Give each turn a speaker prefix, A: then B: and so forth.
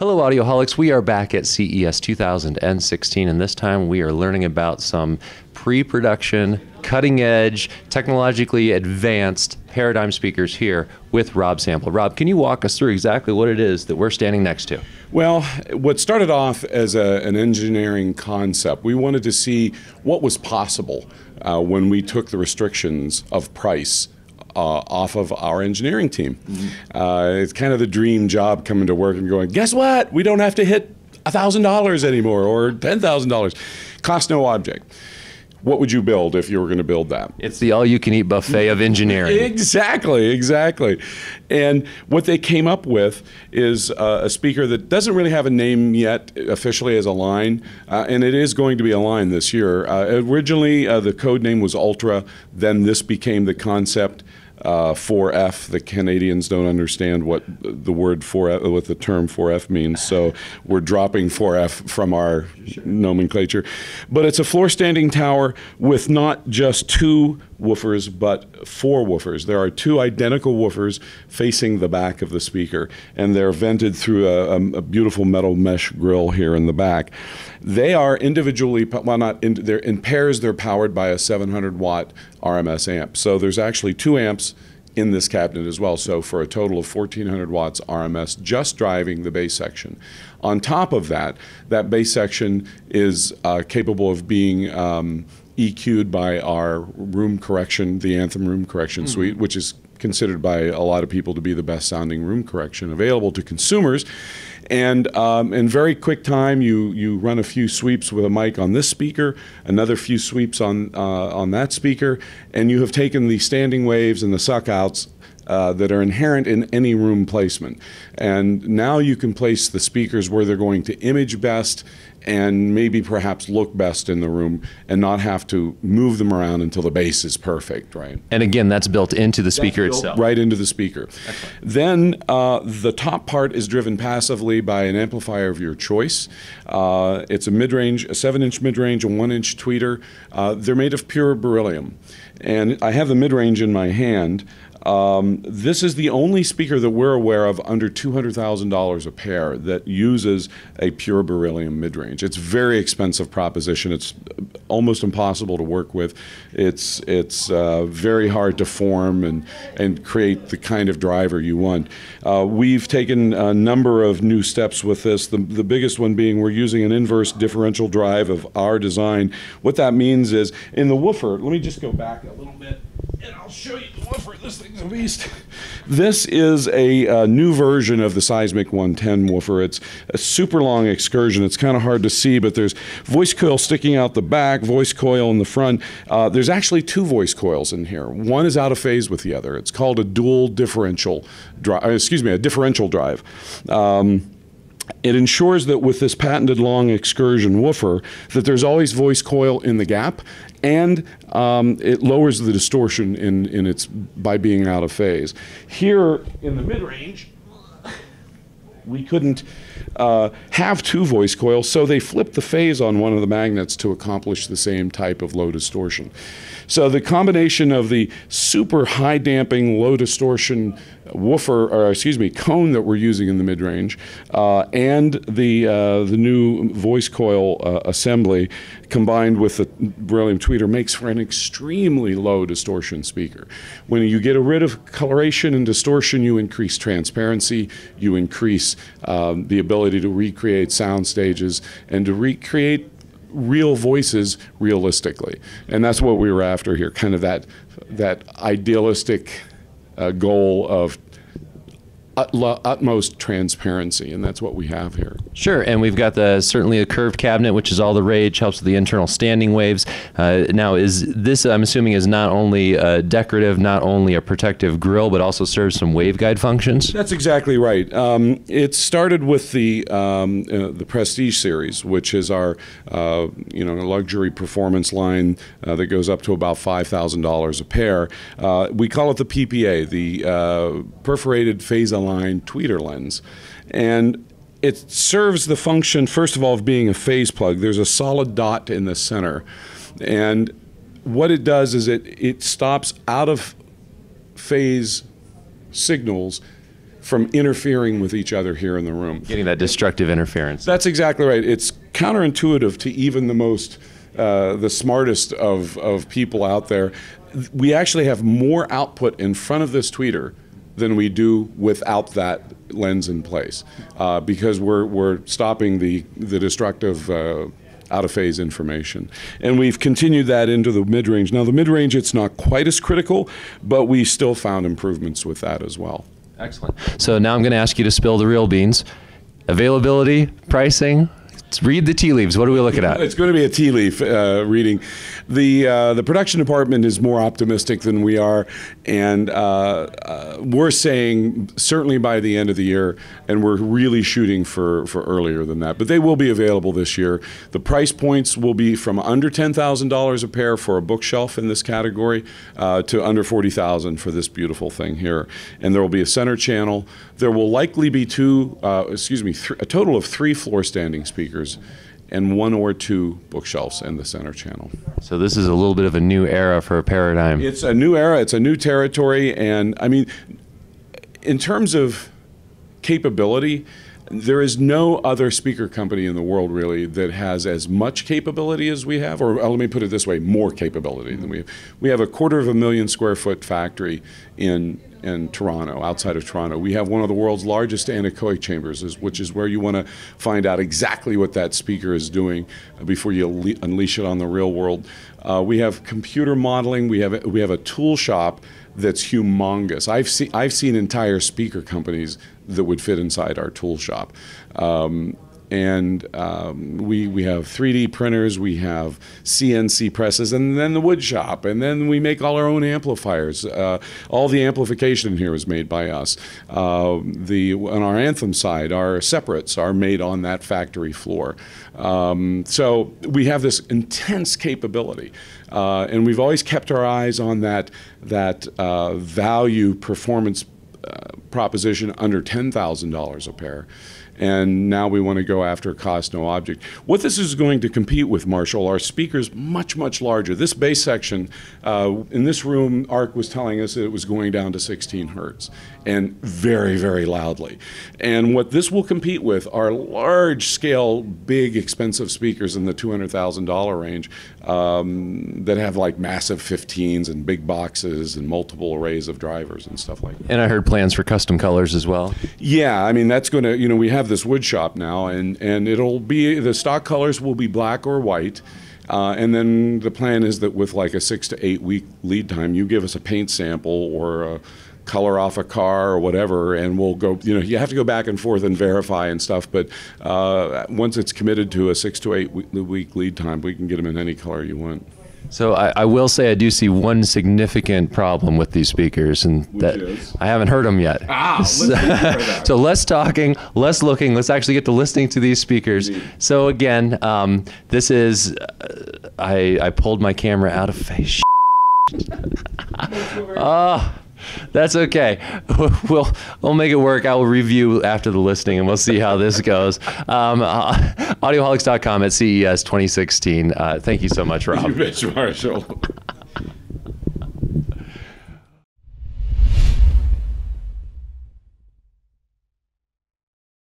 A: Hello, Audioholics. We are back at CES 2016, and this time we are learning about some pre production, cutting edge, technologically advanced paradigm speakers here with Rob Sample. Rob, can you walk us through exactly what it is that we're standing next to?
B: Well, what started off as a, an engineering concept, we wanted to see what was possible uh, when we took the restrictions of price off of our engineering team. Mm-hmm. Uh, it's kind of the dream job coming to work and going, guess what? We don't have to hit $1,000 anymore or $10,000. Cost no object. What would you build if you were going to build that?
A: It's the all you can eat buffet of engineering.
B: exactly, exactly. And what they came up with is uh, a speaker that doesn't really have a name yet officially as Align, uh, and it is going to be a line this year. Uh, originally, uh, the code name was Ultra, then this became the concept uh, 4F. The Canadians don't understand what the word 4F, what the term 4F means, so we're dropping 4F from our nomenclature. But it's a floor standing tower with not just two woofers, but four woofers. There are two identical woofers facing the back of the speaker, and they're vented through a, a beautiful metal mesh grill here in the back. They are individually, well, not in, they're in pairs. They're powered by a 700 watt RMS amp. So there's actually two amps in this cabinet as well. So for a total of 1400 watts RMS just driving the bass section. On top of that, that bass section is uh, capable of being um, EQ'd by our room correction, the Anthem room correction mm-hmm. suite, which is considered by a lot of people to be the best sounding room correction available to consumers. And um, in very quick time, you you run a few sweeps with a mic on this speaker, another few sweeps on uh, on that speaker, and you have taken the standing waves and the suck outs uh, that are inherent in any room placement. And now you can place the speakers where they're going to image best and maybe perhaps look best in the room and not have to move them around until the bass is perfect, right?
A: And again, that's built into the speaker itself.
B: Right into the speaker. Excellent. Then uh, the top part is driven passively by an amplifier of your choice. Uh, it's a mid range, a 7 inch mid range, a 1 inch tweeter. Uh, they're made of pure beryllium. And I have the mid range in my hand. Um, this is the only speaker that we're aware of under $200,000 a pair that uses a pure beryllium midrange. It's very expensive proposition. It's almost impossible to work with. It's it's uh, very hard to form and and create the kind of driver you want. Uh, we've taken a number of new steps with this. The the biggest one being we're using an inverse differential drive of our design. What that means is in the woofer. Let me just go back a little bit and I'll show you the woofer. This thing's a beast. This is a, a, new version of the Seismic 110 woofer. It's a super long excursion. It's kind of hard to see, but there's voice coil sticking out the back, voice coil in the front. Uh, there's actually two voice coils in here. One is out of phase with the other. It's called a dual differential drive. Uh, excuse me, a differential drive. Um, it ensures that with this patented long excursion woofer that there's always voice coil in the gap and um, it lowers the distortion in, in its by being out of phase. Here in the mid range, we couldn't uh, have two voice coils, so they flipped the phase on one of the magnets to accomplish the same type of low distortion. So the combination of the super high damping, low distortion woofer, or excuse me, cone that we're using in the mid range, uh, and the uh, the new voice coil uh, assembly combined with the beryllium tweeter makes for an extremely low distortion speaker. When you get rid of coloration and distortion, you increase transparency, you increase um, the ability to recreate sound stages and to recreate real voices realistically. And that's what we were after here, kind of that, that idealistic uh, goal of utmost transparency, and that's what we have here.
A: Sure, and we've got the certainly a curved cabinet, which is all the rage, helps with the internal standing waves. Uh, now, is this I'm assuming is not only decorative, not only a protective grill, but also serves some waveguide functions.
B: That's exactly right. Um, it started with the um, uh, the Prestige series, which is our uh, you know luxury performance line uh, that goes up to about five thousand dollars a pair. Uh, we call it the PPA, the uh, perforated phase line tweeter lens. And it serves the function, first of all, of being a phase plug. There's a solid dot in the center. And what it does is it, it stops out of phase signals from interfering with each other here in the room.
A: Getting that destructive interference.
B: That's exactly right. It's counterintuitive to even the most, uh, the smartest of, of people out there. We actually have more output in front of this tweeter than we do without that lens in place uh, because we're, we're stopping the, the destructive uh, out of phase information. And we've continued that into the mid range. Now, the mid range, it's not quite as critical, but we still found improvements with that as well.
A: Excellent. So now I'm going to ask you to spill the real beans. Availability, pricing, read the tea leaves. What are we looking at?
B: It's going to be a tea leaf uh, reading. The uh, the production department is more optimistic than we are, and uh, uh, we're saying certainly by the end of the year, and we're really shooting for for earlier than that. But they will be available this year. The price points will be from under ten thousand dollars a pair for a bookshelf in this category uh, to under forty thousand for this beautiful thing here. And there will be a center channel. There will likely be two, uh, excuse me, a total of three floor standing speakers and one or two bookshelves in the center channel.
A: So this is a little bit of a new era for a paradigm.
B: It's a new era, it's a new territory, and I mean, in terms of capability, there is no other speaker company in the world really that has as much capability as we have, or uh, let me put it this way, more capability than we have. We have a quarter of a million square foot factory in in Toronto, outside of Toronto. We have one of the world's largest anechoic chambers, which is where you want to find out exactly what that speaker is doing before you unleash it on the real world. Uh, we have computer modeling. We have we have a tool shop that's humongous. I've seen I've seen entire speaker companies that would fit inside our tool shop. Um, and um, we we have 3D printers, we have CNC presses, and then the wood shop, and then we make all our own amplifiers. Uh, all the amplification here is made by us. Uh, the on our Anthem side, our separates are made on that factory floor. Um, so we have this intense capability, uh, and we've always kept our eyes on that that uh, value performance uh, proposition under $10,000 a pair. And now we want to go after cost no object. What this is going to compete with, Marshall, are speakers much, much larger. This bass section uh, in this room, ARC was telling us that it was going down to 16 hertz and very, very loudly. And what this will compete with are large scale, big, expensive speakers in the $200,000 range um, that have like massive 15s and big boxes and multiple arrays of drivers and stuff like that.
A: And I heard plans for custom colors as well.
B: Yeah, I mean, that's going to, you know, we have this wood shop now, and, and it'll be, the stock colors will be black or white. Uh, and then the plan is that with like a six to eight week lead time, you give us a paint sample or a color off a car or whatever, and we'll go. You know, you have to go back and forth and verify and stuff. But uh, once it's committed to a six to eight week lead time, we can get them in any color you want.
A: So I, I, will say I do see one significant problem with these speakers, and
B: Which that is?
A: I haven't heard them yet.
B: Ah,
A: so, so, less talking, less looking. Let's actually get to listening to these speakers. Indeed. So again, um, this is uh, I I pulled my camera out of face. Ah. That's okay. We'll we'll make it work. I will review after the listing, and we'll see how this goes. Um, uh, audioholics.com at CES 2016. Uh, thank you so much, Rob.
B: You bet, Marshall.